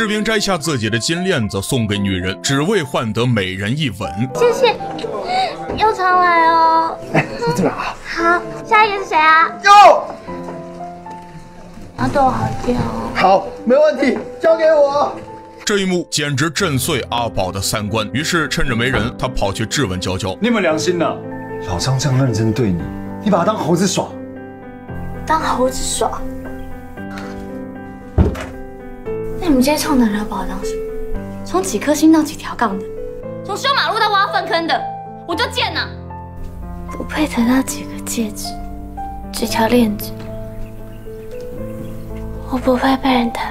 士兵摘下自己的金链子送给女人，只为换得美人一吻。谢谢，又常来哦。哎，这个啊。好，下一个是谁啊？哟，要对我好点哦。好，没问题，交给我。这一幕简直震碎阿宝的三观，于是趁着没人，他跑去质问娇娇：“你有没有良心呢？老张这样认真对你，你把他当猴子耍？当猴子耍？你们这些臭男人把我当什么？从几颗星到几条杠的，从修马路到挖粪坑的，我就贱呐！不配得到几个戒指，几条链子，我不配被人疼，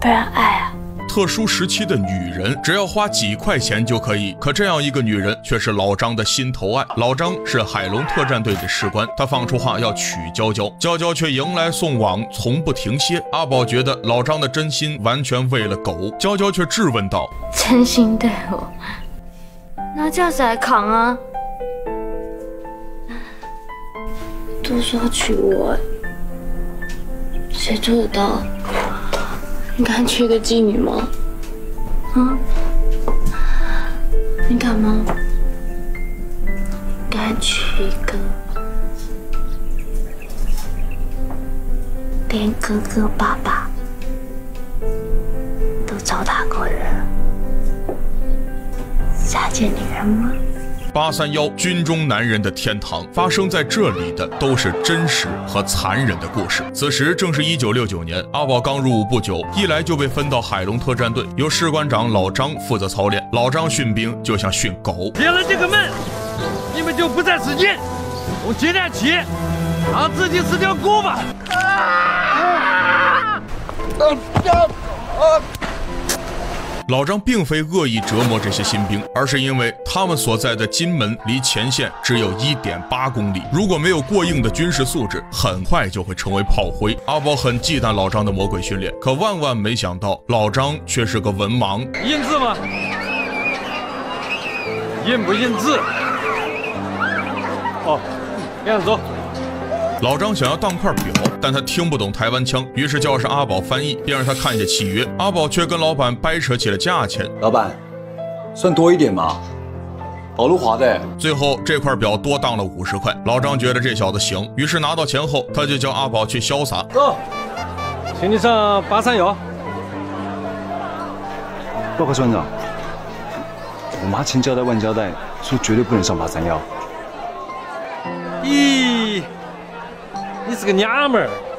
被人爱啊！”特殊时期的女人，只要花几块钱就可以。可这样一个女人，却是老张的心头爱。老张是海龙特战队的士官，他放出话要娶娇娇，娇娇却迎来送往，从不停歇。阿宝觉得老张的真心完全喂了狗，娇娇却质问道：“真心对我，拿架子来扛啊？都说要娶我，谁做得到？”你敢娶个妓女吗？啊？你敢吗？敢娶一个连哥哥、爸爸都糟蹋过人、下贱女人吗？八三幺军中男人的天堂，发生在这里的都是真实和残忍的故事。此时正是一九六九年，阿宝刚入伍不久，一来就被分到海龙特战队，由士官长老张负责操练。老张训兵就像训狗，解了这个闷，你们就不再使劲，从今天起，当自己是条狗吧。啊！老张并非恶意折磨这些新兵，而是因为他们所在的金门离前线只有一点八公里，如果没有过硬的军事素质，很快就会成为炮灰。阿宝很忌惮老张的魔鬼训练，可万万没想到，老张却是个文盲。印字吗？印不印字？哦，这样走。老张想要当块表，但他听不懂台湾腔，于是叫上阿宝翻译，并让他看下契约。阿宝却跟老板掰扯起了价钱。老板，算多一点吧，宝路华的。最后这块表多当了五十块。老张觉得这小子行，于是拿到钱后，他就叫阿宝去潇洒。走，请你上八三幺。报告村长，我妈千交代万交代，说绝对不能上八三幺。咦。你是个娘们儿。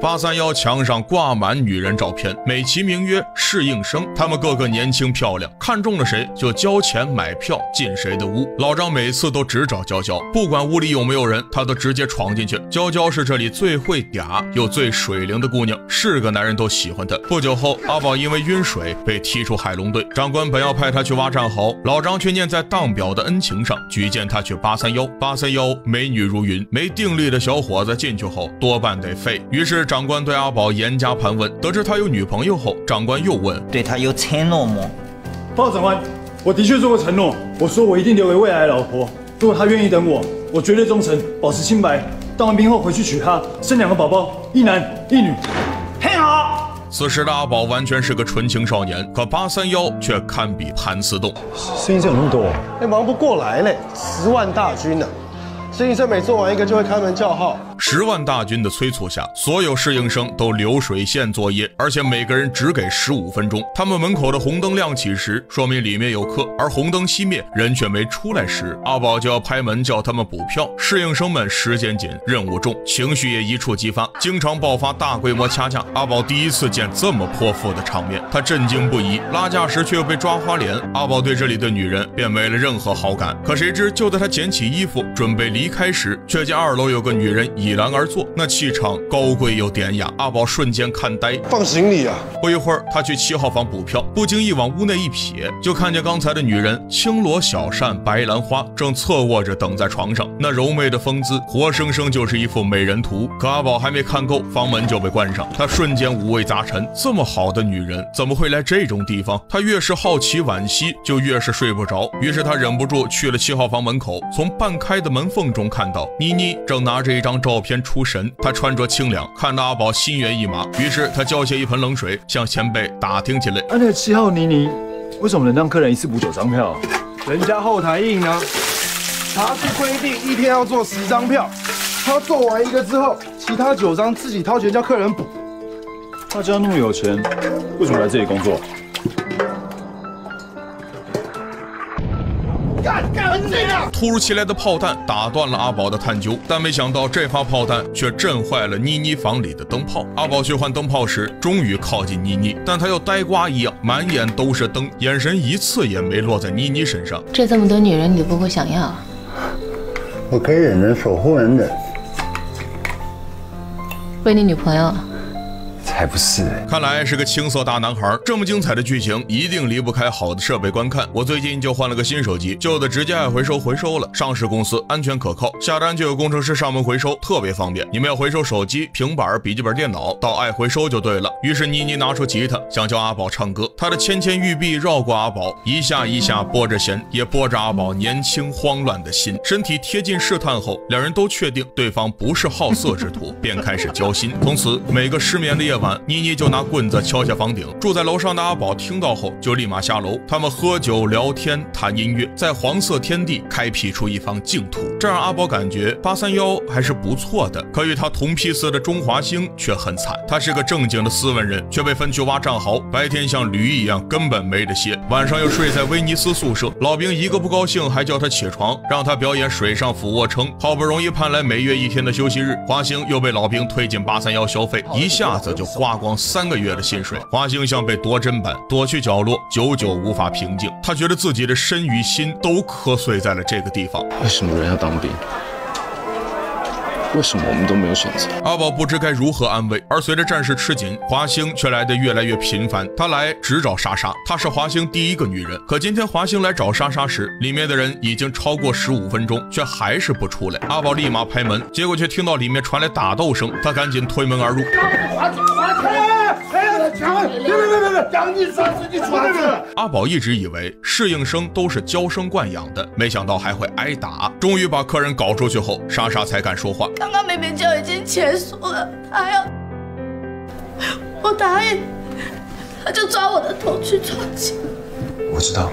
八三幺墙上挂满女人照片，美其名曰侍应生，她们个个年轻漂亮，看中了谁就交钱买票进谁的屋。老张每次都只找娇娇，不管屋里有没有人，他都直接闯进去。娇娇是这里最会嗲又最水灵的姑娘，是个男人都喜欢她。不久后，阿宝因为晕水被踢出海龙队，长官本要派他去挖战壕，老张却念在当表的恩情上，举荐他去八三幺。八三幺美女如云，没定力的小伙子进去后多半得废，于是。长官对阿宝严加盘问，得知他有女朋友后，长官又问：“对他有承诺吗？”报长官，我的确做过承诺，我说我一定留给未来的老婆，如果她愿意等我，我绝对忠诚，保持清白。当完兵后回去娶她，生两个宝宝，一男一女。很好。此时的阿宝完全是个纯情少年，可八三幺却堪比盘丝洞。生意有那么多，哎，忙不过来嘞，十万大军呢。生意生每做完一个就会开门叫号。十万大军的催促下，所有适应生都流水线作业，而且每个人只给十五分钟。他们门口的红灯亮起时，说明里面有客；而红灯熄灭，人却没出来时，阿宝就要拍门叫他们补票。适应生们时间紧，任务重，情绪也一触即发，经常爆发大规模掐架。阿宝第一次见这么泼妇的场面，他震惊不已。拉架时却又被抓花脸，阿宝对这里的女人便没了任何好感。可谁知，就在他捡起衣服准备离开时，却见二楼有个女人倚栏而坐，那气场高贵又典雅。阿宝瞬间看呆，放行李啊！不一会儿，他去七号房补票，不经意往屋内一瞥，就看见刚才的女人青罗小扇白兰花，正侧卧着等在床上，那柔媚的风姿，活生生就是一幅美人图。可阿宝还没看够，房门就被关上，他瞬间五味杂陈。这么好的女人，怎么会来这种地方？他越是好奇惋惜，就越是睡不着。于是他忍不住去了七号房门口，从半开的门缝中看到妮妮正拿着一张照片。片出神。他穿着清凉，看到阿宝心猿意马，于是他浇下一盆冷水，向前辈打听起来。那个七号妮妮，为什么能让客人一次补九张票？人家后台硬呢，他是规定一天要做十张票，他做完一个之后，其他九张自己掏钱叫客人补。大家那么有钱，为什么来这里工作？突如其来的炮弹打断了阿宝的探究，但没想到这发炮弹却震坏了妮妮房里的灯泡。阿宝去换灯泡时，终于靠近妮妮，但他又呆瓜一样，满眼都是灯，眼神一次也没落在妮妮身上。这这么多女人，你不会想要？我可以忍着守护人的，为你女朋友。才不是！看来是个青涩大男孩。这么精彩的剧情，一定离不开好的设备观看。我最近就换了个新手机，旧的直接爱回收回收了。上市公司，安全可靠，下单就有工程师上门回收，特别方便。你们要回收手机、平板、笔记本电脑，到爱回收就对了。于是妮妮拿出吉他，想教阿宝唱歌。她的纤纤玉臂绕过阿宝，一下一下拨着弦，也拨着阿宝年轻慌乱的心。身体贴近试探后，两人都确定对方不是好色之徒，便开始交心。从此，每个失眠的夜晚。妮妮就拿棍子敲下房顶，住在楼上的阿宝听到后就立马下楼。他们喝酒聊天，谈音乐，在黄色天地开辟出一方净土，这让阿宝感觉八三幺还是不错的。可与他同批次的中华星却很惨，他是个正经的斯文人，却被分去挖战壕，白天像驴一样根本没得歇，晚上又睡在威尼斯宿舍。老兵一个不高兴还叫他起床，让他表演水上俯卧撑。好不容易盼来每月一天的休息日，华星又被老兵推进八三幺消费，一下子就花光。三个月的薪水，华兴像被夺针般躲去角落，久久无法平静。他觉得自己的身与心都磕碎在了这个地方。为什么人要当兵？为什么我们都没有选择？阿宝不知该如何安慰。而随着战事吃紧，华兴却来得越来越频繁。他来只找莎莎，她是华兴第一个女人。可今天华兴来找莎莎时，里面的人已经超过十五分钟，却还是不出来。阿宝立马拍门，结果却听到里面传来打斗声，他赶紧推门而入。别别别别别！让你算自己出来！阿宝一直以为适应生都是娇生惯养的，没想到还会挨打。终于把客人搞出去后，莎莎才敢说话。刚刚明明就已经结束了，他还要我答应，他就抓我的头去抓奸。我知道。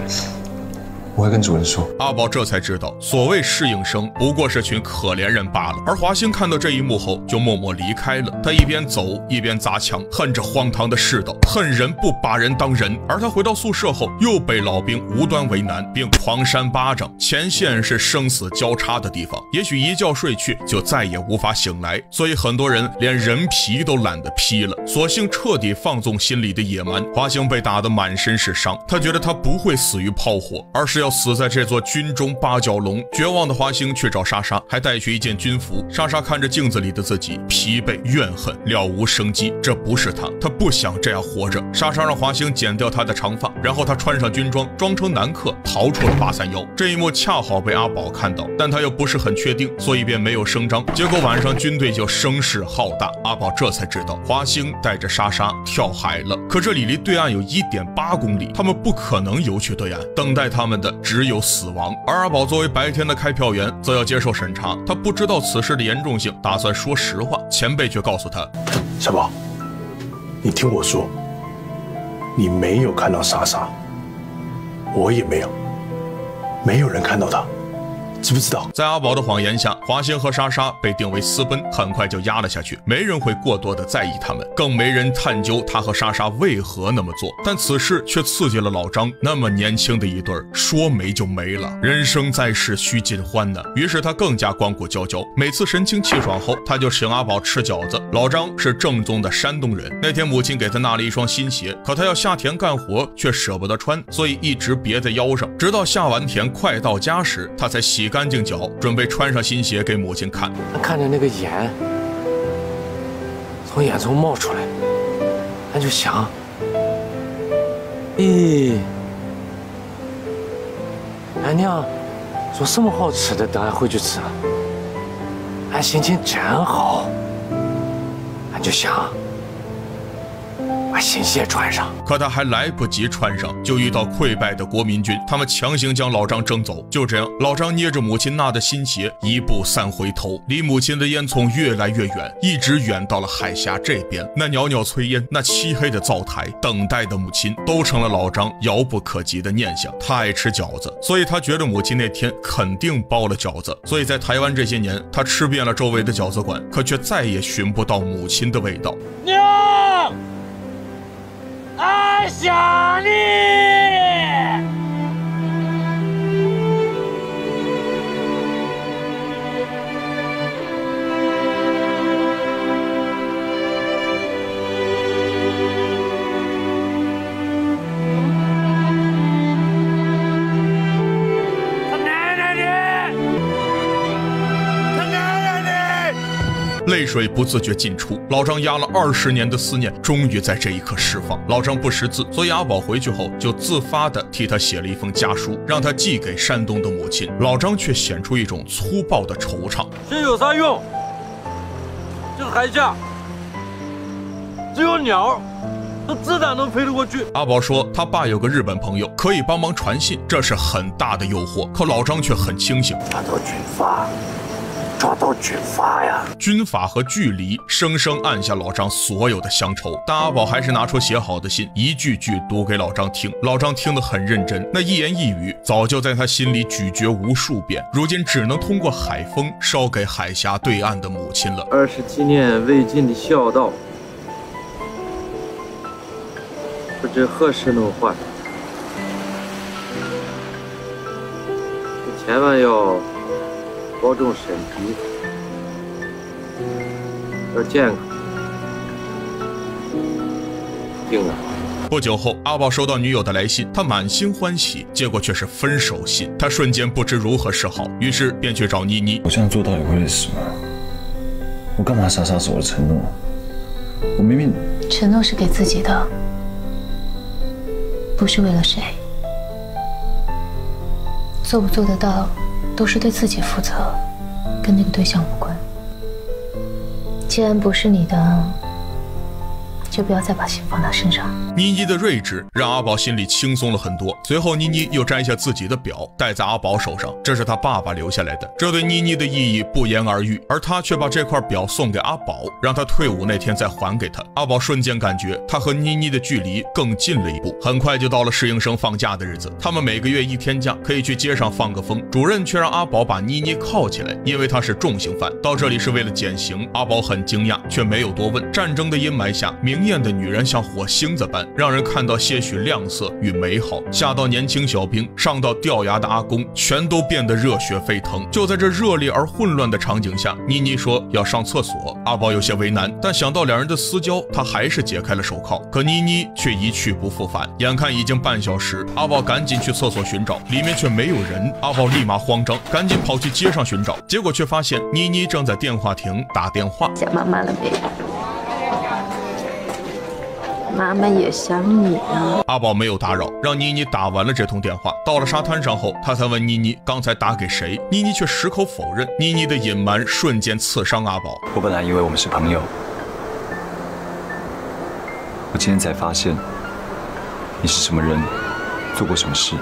我会跟主任说。阿宝这才知道，所谓适应生不过是群可怜人罢了。而华兴看到这一幕后，就默默离开了。他一边走一边砸墙，恨这荒唐的世道，恨人不把人当人。而他回到宿舍后，又被老兵无端为难，并狂扇巴掌。前线是生死交叉的地方，也许一觉睡去就再也无法醒来。所以很多人连人皮都懒得披了，索性彻底放纵心里的野蛮。华兴被打得满身是伤，他觉得他不会死于炮火，而是要。要死在这座军中八角笼。绝望的华兴去找莎莎，还带去一件军服。莎莎看着镜子里的自己，疲惫、怨恨，了无生机。这不是她，她不想这样活着。莎莎让华兴剪掉她的长发，然后她穿上军装，装成男客，逃出了八三幺。这一幕恰好被阿宝看到，但他又不是很确定，所以便没有声张。结果晚上军队就声势浩大，阿宝这才知道华兴带着莎莎跳海了。可这里离对岸有一点八公里，他们不可能游去对岸，等待他们的。只有死亡，而阿宝作为白天的开票员，则要接受审查。他不知道此事的严重性，打算说实话。前辈却告诉他：“小宝，你听我说，你没有看到莎莎，我也没有，没有人看到她。”知不知道，在阿宝的谎言下，华兴和莎莎被定为私奔，很快就压了下去。没人会过多的在意他们，更没人探究他和莎莎为何那么做。但此事却刺激了老张，那么年轻的一对儿，说没就没了。人生在世须尽欢呢。于是他更加光顾娇娇。每次神清气爽后，他就请阿宝吃饺子。老张是正宗的山东人，那天母亲给他纳了一双新鞋，可他要下田干活，却舍不得穿，所以一直别在腰上。直到下完田快到家时，他才洗。干净脚，准备穿上新鞋给母亲看。他看着那个眼从眼中冒出来，俺就想：咦，俺娘做什么好吃的，等俺回去吃。俺心情真好，俺就想，把新鞋穿上。可他还来不及穿上，就遇到溃败的国民军，他们强行将老张征走。就这样，老张捏着母亲纳的新鞋，一步三回头，离母亲的烟囱越来越远，一直远到了海峡这边。那袅袅炊烟，那漆黑的灶台，等待的母亲，都成了老张遥不可及的念想。他爱吃饺子，所以他觉得母亲那天肯定包了饺子。所以在台湾这些年，他吃遍了周围的饺子馆，可却再也寻不到母亲的味道。想你。泪水不自觉进出，老张压了二十年的思念，终于在这一刻释放。老张不识字，所以阿宝回去后就自发的替他写了一封家书，让他寄给山东的母亲。老张却显出一种粗暴的惆怅。这有啥用？这海峡只有鸟，那子弹能飞得过去？阿宝说，他爸有个日本朋友可以帮忙传信，这是很大的诱惑。可老张却很清醒。抓到军阀呀！军阀和距离生生按下老张所有的乡愁，但阿宝还是拿出写好的信，一句句读给老张听。老张听得很认真，那一言一语早就在他心里咀嚼无数遍，如今只能通过海风捎给海峡对岸的母亲了。二十几年未尽的孝道，不知何时能还。千万要。保重身体，要健康、平安。不久后，阿宝收到女友的来信，他满心欢喜，结果却是分手信。他瞬间不知如何是好，于是便去找妮妮。我这样做到底会累死吗？我干嘛傻傻守着承诺？我明明承诺是给自己的，不是为了谁。做不做得到？都是对自己负责，跟那个对象无关。既然不是你的。就不要再把心放他身上。妮妮的睿智让阿宝心里轻松了很多。随后，妮妮又摘下自己的表戴在阿宝手上，这是他爸爸留下来的。这对妮妮的意义不言而喻，而他却把这块表送给阿宝，让他退伍那天再还给他。阿宝瞬间感觉他和妮妮的距离更近了一步。很快就到了适应生放假的日子，他们每个月一天假，可以去街上放个风。主任却让阿宝把妮妮铐起来，因为他是重刑犯。到这里是为了减刑。阿宝很惊讶，却没有多问。战争的阴霾下，明。艳的女人像火星子般，让人看到些许亮色与美好。下到年轻小兵，上到掉牙的阿公，全都变得热血沸腾。就在这热烈而混乱的场景下，妮妮说要上厕所。阿宝有些为难，但想到两人的私交，他还是解开了手铐。可妮妮却一去不复返。眼看已经半小时，阿宝赶紧去厕所寻找，里面却没有人。阿宝立马慌张，赶紧跑去街上寻找，结果却发现妮妮正在电话亭打电话。想妈妈了没？妈妈也想你啊。阿宝没有打扰，让妮妮打完了这通电话。到了沙滩上后，他才问妮妮刚才打给谁。妮妮却矢口否认。妮妮的隐瞒瞬间刺伤阿宝。我本来以为我们是朋友，我今天才发现你是什么人，做过什么事。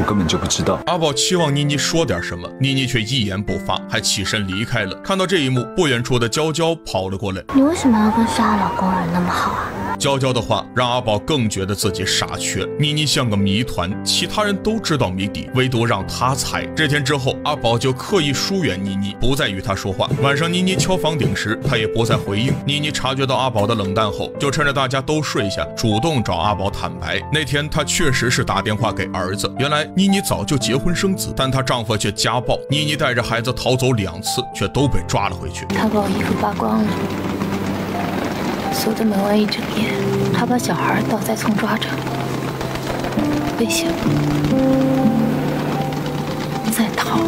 我根本就不知道。阿宝期望妮妮说点什么，妮妮却一言不发，还起身离开了。看到这一幕，不远处的娇娇跑了过来。你为什么要跟杀老公人那么好啊？娇娇的话让阿宝更觉得自己傻缺。妮妮像个谜团，其他人都知道谜底，唯独让他猜。这天之后，阿宝就刻意疏远妮妮，不再与她说话。晚上妮妮敲房顶时，他也不再回应。妮妮察觉到阿宝的冷淡后，就趁着大家都睡下，主动找阿宝坦白。那天她确实是打电话给儿子，原来。妮妮早就结婚生子，但她丈夫却家暴。妮妮带着孩子逃走两次，却都被抓了回去。他把我衣服扒光了，锁在门外一整夜。他把小孩倒在葱抓着，危险了，再逃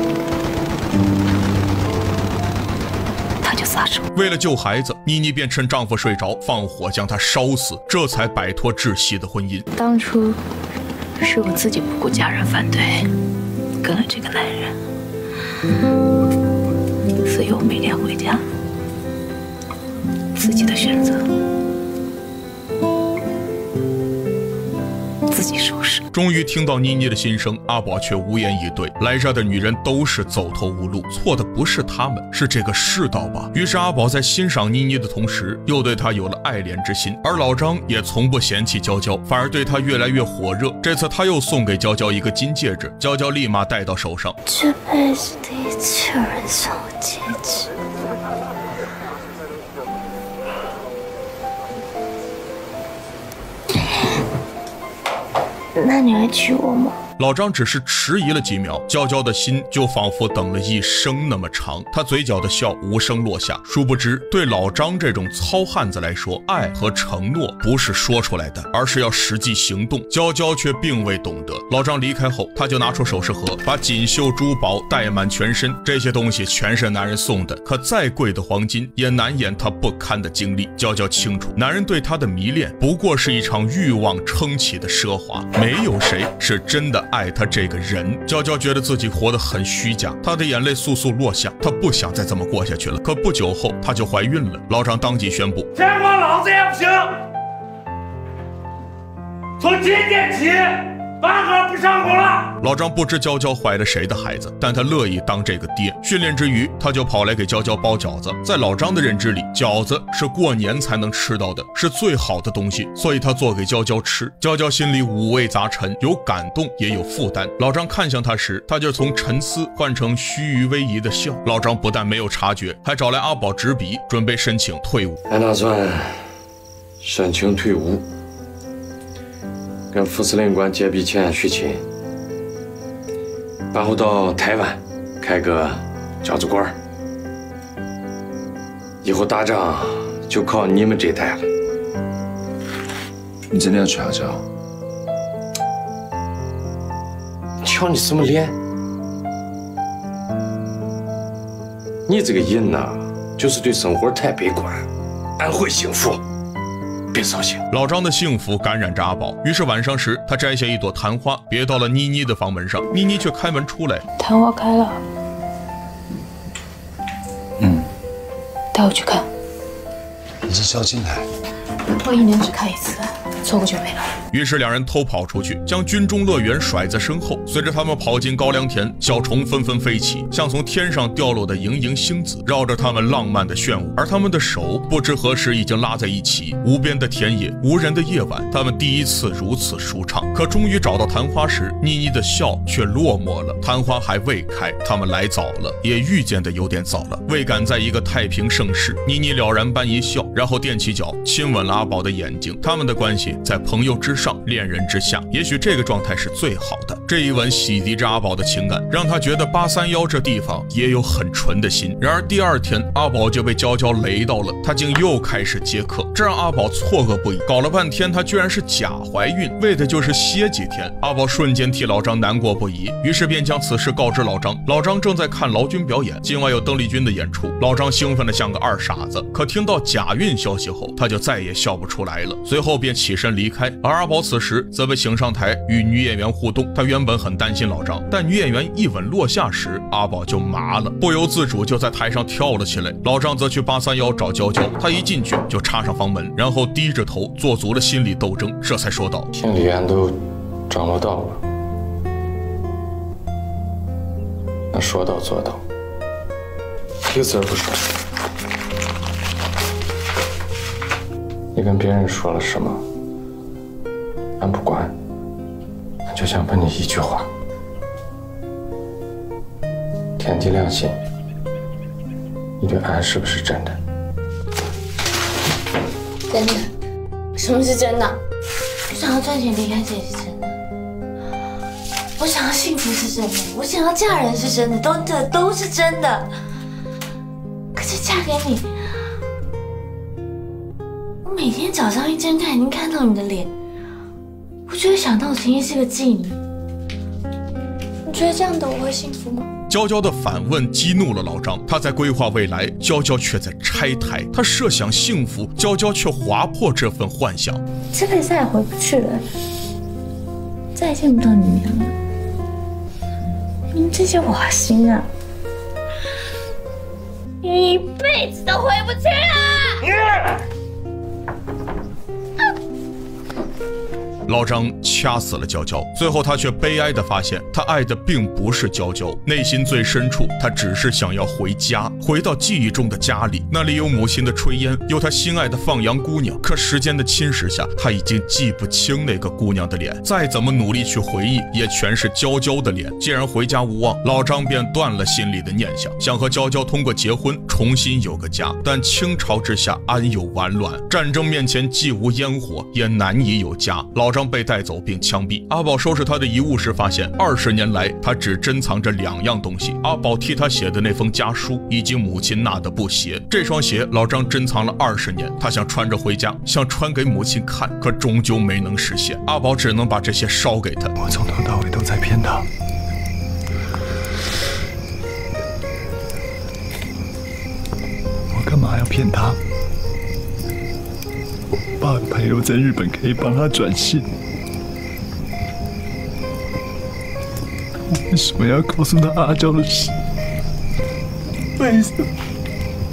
他就撒手。为了救孩子，妮妮便趁丈夫睡着，放火将他烧死，这才摆脱窒息的婚姻。当初。是我自己不顾家人反对，跟了这个男人，所以我每天回家，自己的选择，自己收拾。终于听到妮妮的心声，阿宝却无言以对。来这的女人都是走投无路，错的不是他们，是这个世道吧。于是阿宝在欣赏妮妮的同时，又对她有了爱怜之心。而老张也从不嫌弃娇娇，反而对她越来越火热。这次他又送给娇娇一个金戒指，娇娇立马戴到手上。这辈子第一次有人送我戒指。那你还娶我吗？老张只是迟疑了几秒，娇娇的心就仿佛等了一生那么长。他嘴角的笑无声落下，殊不知对老张这种糙汉子来说，爱和承诺不是说出来的，而是要实际行动。娇娇却并未懂得。老张离开后，他就拿出首饰盒，把锦绣珠宝戴满全身，这些东西全是男人送的。可再贵的黄金，也难掩他不堪的经历。娇娇清楚，男人对她的迷恋不过是一场欲望撑起的奢华，没有谁是真的。爱他这个人，娇娇觉得自己活得很虚假，她的眼泪簌簌落下，她不想再这么过下去了。可不久后，她就怀孕了。老张当即宣布：见过老子也不行，从今天起。半个不上火了。老张不知娇娇怀了谁的孩子，但他乐意当这个爹。训练之余，他就跑来给娇娇包饺子。在老张的认知里，饺子是过年才能吃到的，是最好的东西，所以他做给娇娇吃。娇娇心里五味杂陈，有感动，也有负担。老张看向他时，他就从沉思换成虚臾微仪的笑。老张不但没有察觉，还找来阿宝执笔，准备申请退伍。俺打算申请退伍。跟副司令官借笔钱续亲，然后到台湾开个饺子馆以后打仗就靠你们这代了。你真的要去阿娇？瞧你什么脸？你这个人呐，就是对生活太悲观。俺会幸福。别扫兴。老张的幸福感染着阿宝，于是晚上时，他摘下一朵昙花，别到了妮妮的房门上。妮妮却开门出来，昙花开了。嗯，带我去看。你是萧金海。我一年只开一次。错过就没了。于是两人偷跑出去，将军中乐园甩在身后。随着他们跑进高粱田，小虫纷纷飞起，像从天上掉落的盈盈星子，绕着他们浪漫的炫舞。而他们的手不知何时已经拉在一起。无边的田野，无人的夜晚，他们第一次如此舒畅。可终于找到昙花时，妮妮的笑却落寞了。昙花还未开，他们来早了，也遇见的有点早了，未赶在一个太平盛世。妮妮了然般一笑，然后踮起脚亲吻了阿宝的眼睛。他们的关系。在朋友之上，恋人之下，也许这个状态是最好的。这一吻洗涤着阿宝的情感，让他觉得八三幺这地方也有很纯的心。然而第二天，阿宝就被娇娇雷到了，他竟又开始接客，这让阿宝错愕不已。搞了半天，她居然是假怀孕，为的就是歇几天。阿宝瞬间替老张难过不已，于是便将此事告知老张。老张正在看劳军表演，今晚有邓丽君的演出。老张兴奋的像个二傻子，可听到假孕消息后，他就再也笑笑不出来了。随后便起身。离开，而阿宝此时则被请上台与女演员互动。他原本很担心老张，但女演员一吻落下时，阿宝就麻了，不由自主就在台上跳了起来。老张则去八三幺找娇娇，他一进去就插上房门，然后低着头做足了心理斗争，这才说道：“行李俺都张罗到了，那说到做到，一字不说。你跟别人说了什么？”俺不管，俺就想问你一句话：天地良心，你对俺是不是真的？真的。什么是真的？我想要赚钱离开这里是真的。我想要幸福是真的。我想要嫁人是真的，都这都是真的。可是嫁给你，每天早上一睁开眼睛看到你的脸。我就会想到我曾经是个妓女，你觉得这样的我会幸福吗？娇娇的反问激怒了老张，他在规划未来，娇娇却在拆台。他设想幸福，娇娇却划破这份幻想。这辈子再也回不去了，再也见不到你们了。你们这些瓦心啊，你一辈子都回不去了。老张掐死了娇娇，最后他却悲哀地发现，他爱的并不是娇娇，内心最深处，他只是想要回家，回到记忆中的家里，那里有母亲的炊烟，有他心爱的放羊姑娘。可时间的侵蚀下，他已经记不清那个姑娘的脸，再怎么努力去回忆，也全是娇娇的脸。既然回家无望，老张便断了心里的念想，想和娇娇通过结婚重新有个家。但倾巢之下安有完卵？战争面前既无烟火，也难以有家。老张被带走并枪毙。阿宝收拾他的遗物时，发现二十年来他只珍藏着两样东西：阿宝替他写的那封家书，以及母亲纳的布鞋。这双鞋老张珍藏了二十年，他想穿着回家，想穿给母亲看，可终究没能实现。阿宝只能把这些烧给他。我从头到尾都在骗他。我干嘛要骗他？爸的朋友在日本可以帮他转信，为什么要告诉他阿娇的事？为什么？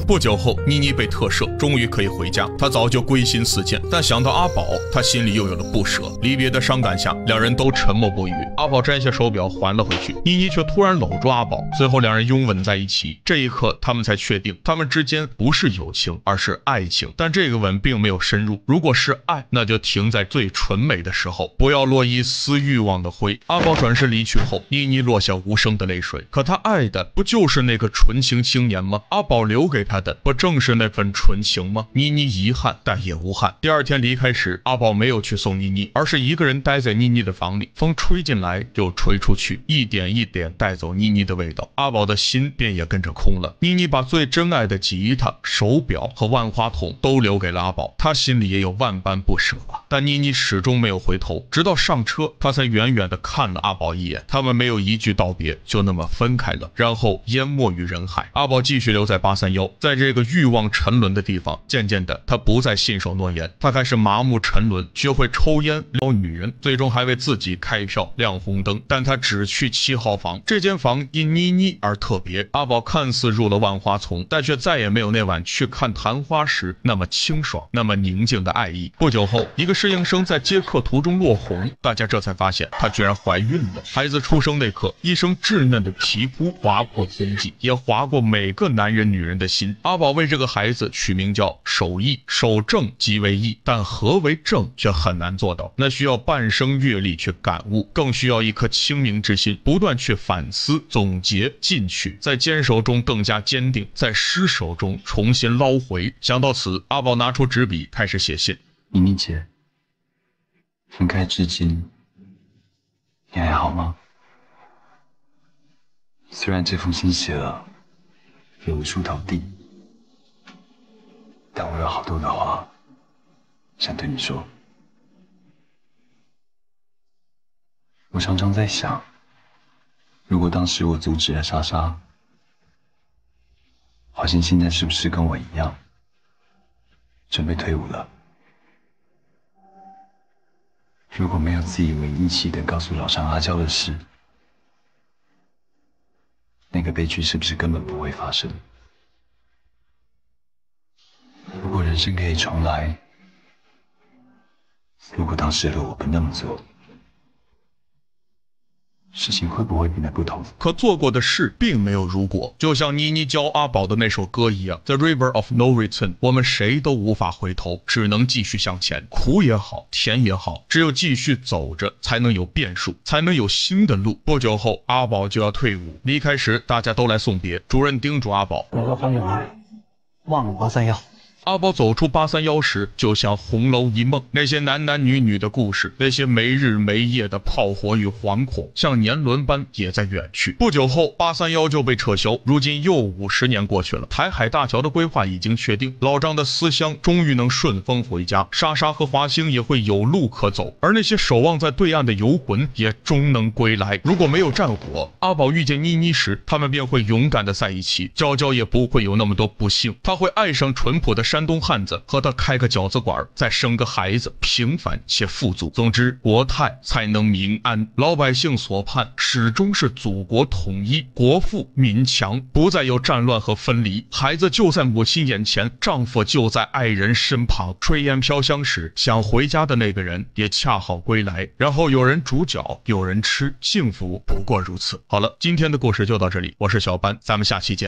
不久后，妮妮被特赦，终于可以回家。她早就归心似箭，但想到阿宝，她心里又有了不舍。离别的伤感下，两人都沉默不语。阿宝摘下手表还了回去，妮妮却突然搂住阿宝，最后两人拥吻在一起。这一刻，他们才确定，他们之间不是友情，而是爱情。但这个吻并没有深入。如果是爱，那就停在最纯美的时候，不要落一丝欲望的灰。阿宝转身离去后，妮妮落下无声的泪水。可她爱的不就是那个纯情青年吗？阿宝留给她。的不正是那份纯情吗？妮妮遗憾，但也无憾。第二天离开时，阿宝没有去送妮妮，而是一个人待在妮妮的房里。风吹进来又吹出去，一点一点带走妮妮的味道，阿宝的心便也跟着空了。妮妮把最珍爱的吉他、手表和万花筒都留给了阿宝，他心里也有万般不舍啊。但妮妮始终没有回头，直到上车，他才远远地看了阿宝一眼。他们没有一句道别，就那么分开了，然后淹没于人海。阿宝继续留在八三幺。在在这个欲望沉沦的地方，渐渐的，他不再信守诺言，他开始麻木沉沦，学会抽烟撩女人，最终还为自己开票亮红灯。但他只去七号房，这间房因妮妮而特别。阿宝看似入了万花丛，但却再也没有那晚去看昙花时那么清爽、那么宁静的爱意。不久后，一个侍应生在接客途中落红，大家这才发现她居然怀孕了。孩子出生那刻，医生稚嫩的皮肤划破天际，也划过每个男人女人的心。阿宝为这个孩子取名叫守义，守正即为义，但何为正却很难做到，那需要半生阅历去感悟，更需要一颗清明之心，不断去反思、总结、进取，在坚守中更加坚定，在失守中重新捞回。想到此，阿宝拿出纸笔开始写信。妮妮姐，分开至今，你还好吗？虽然这封信写了，也无处投递。但我有好多的话想对你说。我常常在想，如果当时我阻止了莎莎，华心现在是不是跟我一样，准备退伍了？如果没有自以为义气的告诉老张阿娇的事，那个悲剧是不是根本不会发生？如果人生可以重来，如果当时的我不那么做，事情会不会变得不同？可做过的事并没有如果，就像妮妮教阿宝的那首歌一样，《The River of No Return》，我们谁都无法回头，只能继续向前。苦也好，甜也好，只有继续走着，才能有变数，才能有新的路。不久后，阿宝就要退伍，离开时，大家都来送别。主任叮嘱阿宝：“哪个方向？忘了八三幺。”阿宝走出八三幺时，就像红楼一梦，那些男男女女的故事，那些没日没夜的炮火与惶恐，像年轮般也在远去。不久后，八三幺就被撤销。如今又五十年过去了，台海大桥的规划已经确定，老张的思乡终于能顺风回家，莎莎和华星也会有路可走，而那些守望在对岸的游魂也终能归来。如果没有战火，阿宝遇见妮妮时，他们便会勇敢的在一起，娇娇也不会有那么多不幸，她会爱上淳朴的山。山东汉子，和他开个饺子馆，再生个孩子，平凡且富足。总之，国泰才能民安，老百姓所盼始终是祖国统一，国富民强，不再有战乱和分离。孩子就在母亲眼前，丈夫就在爱人身旁。炊烟飘香时，想回家的那个人也恰好归来，然后有人煮饺，有人吃，幸福不过如此。好了，今天的故事就到这里，我是小班，咱们下期见。